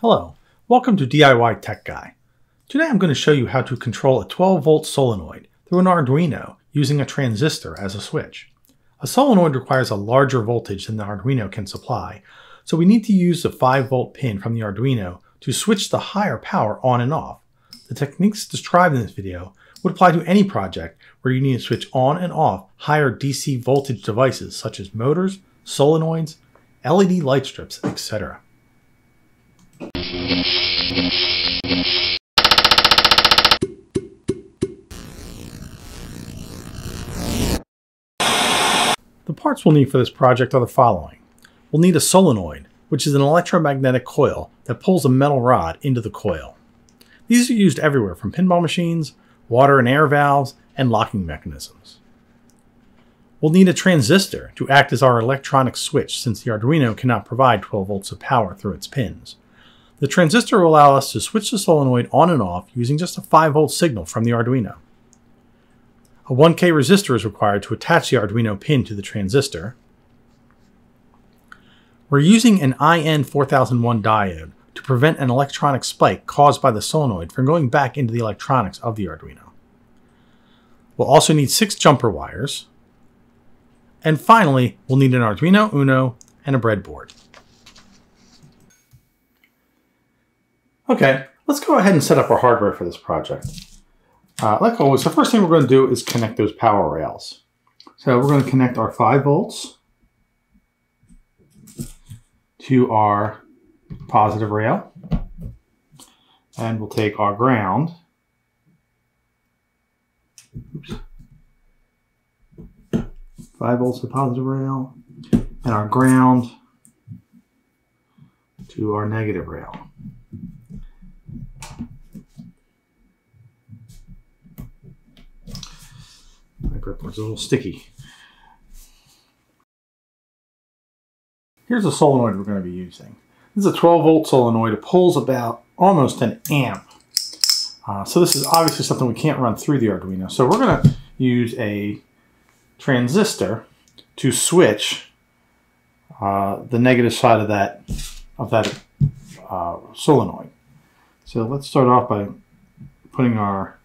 Hello, welcome to DIY Tech Guy. Today I'm going to show you how to control a 12 volt solenoid through an Arduino using a transistor as a switch. A solenoid requires a larger voltage than the Arduino can supply, so we need to use the 5 volt pin from the Arduino to switch the higher power on and off. The techniques described in this video would apply to any project where you need to switch on and off higher DC voltage devices such as motors, solenoids, LED light strips, etc. The parts we'll need for this project are the following. We'll need a solenoid, which is an electromagnetic coil that pulls a metal rod into the coil. These are used everywhere from pinball machines, water and air valves, and locking mechanisms. We'll need a transistor to act as our electronic switch since the Arduino cannot provide 12 volts of power through its pins. The transistor will allow us to switch the solenoid on and off using just a 5 volt signal from the Arduino. A 1K resistor is required to attach the Arduino pin to the transistor. We're using an IN4001 diode to prevent an electronic spike caused by the solenoid from going back into the electronics of the Arduino. We'll also need six jumper wires. And finally, we'll need an Arduino Uno and a breadboard. Okay, let's go ahead and set up our hardware for this project. Uh, like always, the first thing we're going to do is connect those power rails. So we're going to connect our 5 volts to our positive rail. And we'll take our ground. Oops. 5 volts to positive rail. And our ground to our negative rail. Was a little sticky. Here's a solenoid we're going to be using. This is a 12 volt solenoid. It pulls about almost an amp. Uh, so this is obviously something we can't run through the Arduino. So we're going to use a transistor to switch uh, the negative side of that of that uh, solenoid. So let's start off by putting our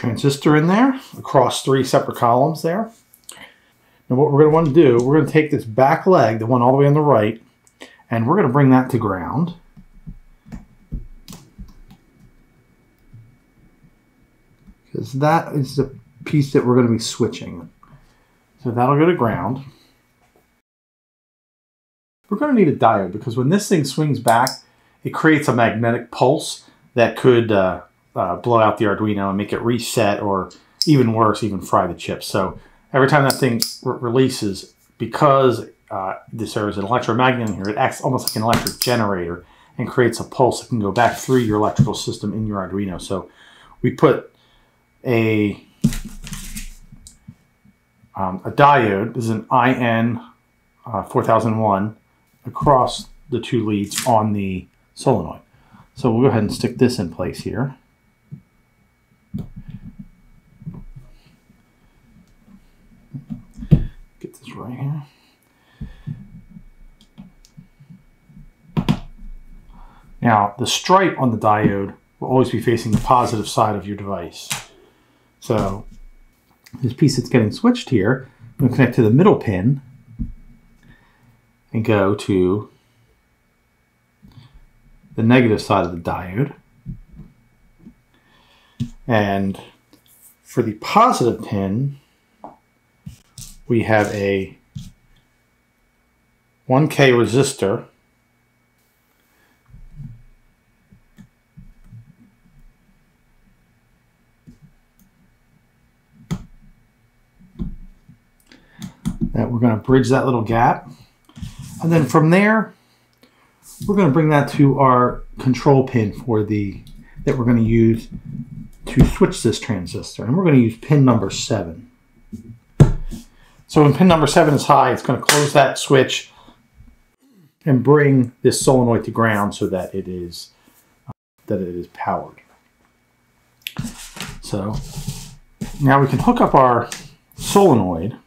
transistor in there across three separate columns there. And what we're going to want to do, we're going to take this back leg, the one all the way on the right, and we're going to bring that to ground. Because that is the piece that we're going to be switching. So that'll go to ground. We're going to need a diode because when this thing swings back, it creates a magnetic pulse that could uh, uh, blow out the Arduino and make it reset or even worse, even fry the chips. So every time that thing re releases, because uh, this there's an electromagnet in here, it acts almost like an electric generator and creates a pulse that can go back through your electrical system in your Arduino. So we put a um, a diode, this is an IN uh, 4001, across the two leads on the solenoid. So we'll go ahead and stick this in place here. Get this right here. Now, the stripe on the diode will always be facing the positive side of your device. So, this piece that's getting switched here, I'm going to connect to the middle pin and go to the negative side of the diode. And for the positive pin, we have a 1K resistor that we're going to bridge that little gap. And then from there, we're going to bring that to our control pin for the that we're going to use to switch this transistor. And we're going to use pin number 7. So when pin number 7 is high, it's going to close that switch and bring this solenoid to ground so that it is uh, that it is powered. So now we can hook up our solenoid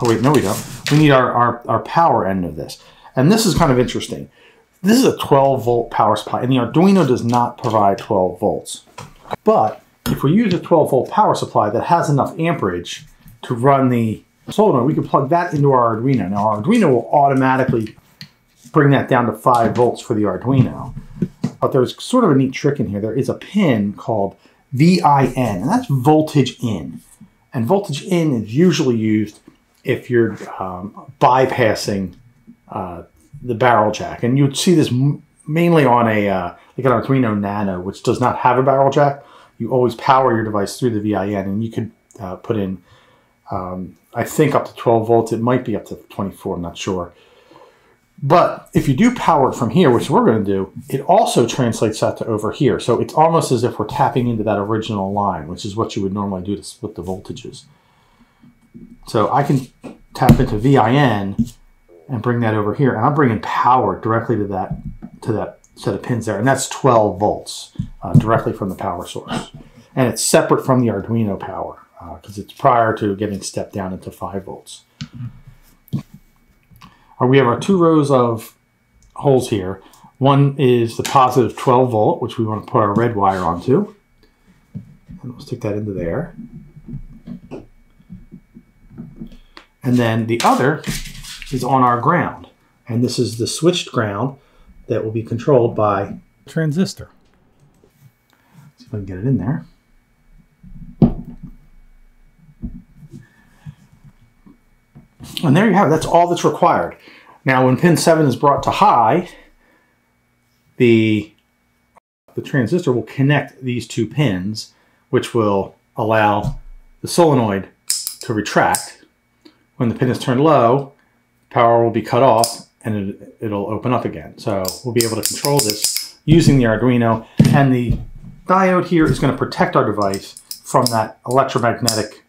Oh wait, no we don't. We need our, our, our power end of this. And this is kind of interesting. This is a 12 volt power supply and the Arduino does not provide 12 volts. But if we use a 12 volt power supply that has enough amperage to run the solenoid, we can plug that into our Arduino. Now our Arduino will automatically bring that down to 5 volts for the Arduino. But there's sort of a neat trick in here. There is a pin called VIN, and that's voltage in. And voltage in is usually used if you're um, bypassing uh, the barrel jack. And you'd see this mainly on a uh, like an Arduino Nano, which does not have a barrel jack. You always power your device through the VIN, and you could uh, put in, um, I think, up to 12 volts. It might be up to 24. I'm not sure. But if you do power it from here, which we're going to do, it also translates that to over here. So it's almost as if we're tapping into that original line, which is what you would normally do to split the voltages. So I can tap into VIN and bring that over here, and I'm bringing power directly to that to that set of pins there, and that's 12 volts uh, directly from the power source, and it's separate from the Arduino power because uh, it's prior to getting stepped down into 5 volts. Uh, we have our two rows of holes here. One is the positive 12 volt, which we want to put our red wire onto. And we'll stick that into there. And then the other is on our ground. And this is the switched ground that will be controlled by transistor. Let's see if I can get it in there. And there you have it. That's all that's required. Now, when pin 7 is brought to high, the, the transistor will connect these two pins, which will allow the solenoid to retract. When the pin is turned low, power will be cut off and it, it'll open up again. So we'll be able to control this using the Arduino. And the diode here is going to protect our device from that electromagnetic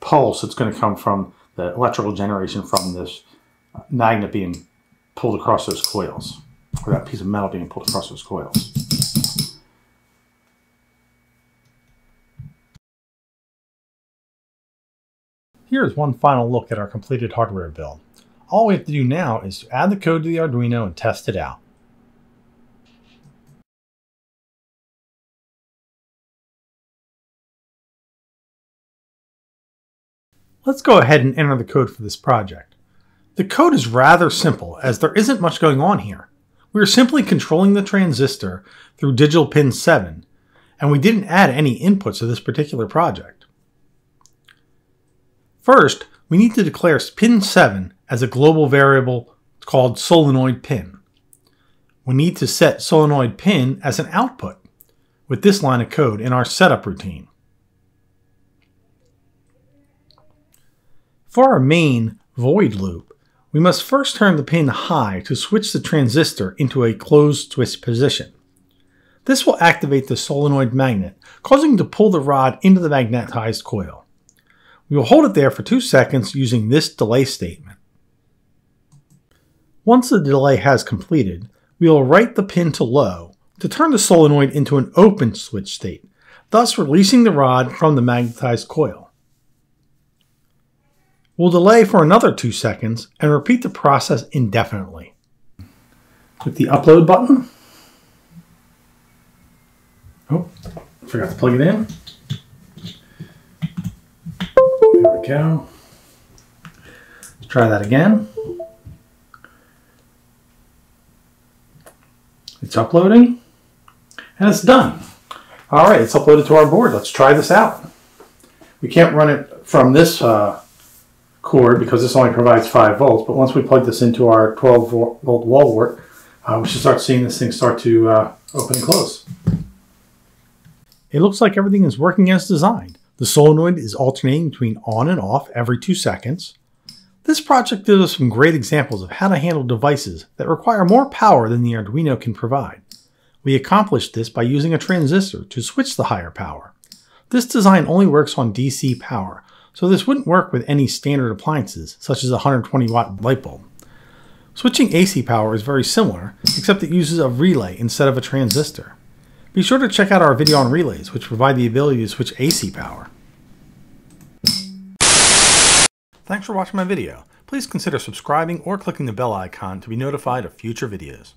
pulse that's going to come from the electrical generation from this magnet being pulled across those coils, or that piece of metal being pulled across those coils. Here's one final look at our completed hardware build. All we have to do now is to add the code to the Arduino and test it out. Let's go ahead and enter the code for this project. The code is rather simple as there isn't much going on here. We are simply controlling the transistor through digital pin 7 and we didn't add any inputs to this particular project. First, we need to declare pin 7 as a global variable called solenoid pin. We need to set solenoid pin as an output with this line of code in our setup routine. For our main void loop, we must first turn the pin high to switch the transistor into a closed switch position. This will activate the solenoid magnet, causing to pull the rod into the magnetized coil. We will hold it there for 2 seconds using this delay statement. Once the delay has completed, we will write the pin to low to turn the solenoid into an open switch state, thus releasing the rod from the magnetized coil. We'll delay for another two seconds and repeat the process indefinitely. Click the upload button. Oh, forgot to plug it in. There we go. Let's try that again. It's uploading and it's done. All right, it's uploaded to our board. Let's try this out. We can't run it from this uh, cord because this only provides 5 volts. But once we plug this into our 12 volt wall wart, uh, we should start seeing this thing start to uh, open and close. It looks like everything is working as designed. The solenoid is alternating between on and off every 2 seconds. This project gives us some great examples of how to handle devices that require more power than the Arduino can provide. We accomplished this by using a transistor to switch the higher power. This design only works on DC power, so this wouldn't work with any standard appliances, such as a 120 watt light bulb. Switching AC power is very similar, except it uses a relay instead of a transistor. Be sure to check out our video on relays, which provide the ability to switch AC power. Thanks for watching my video. Please consider subscribing or clicking the bell icon to be notified of future videos.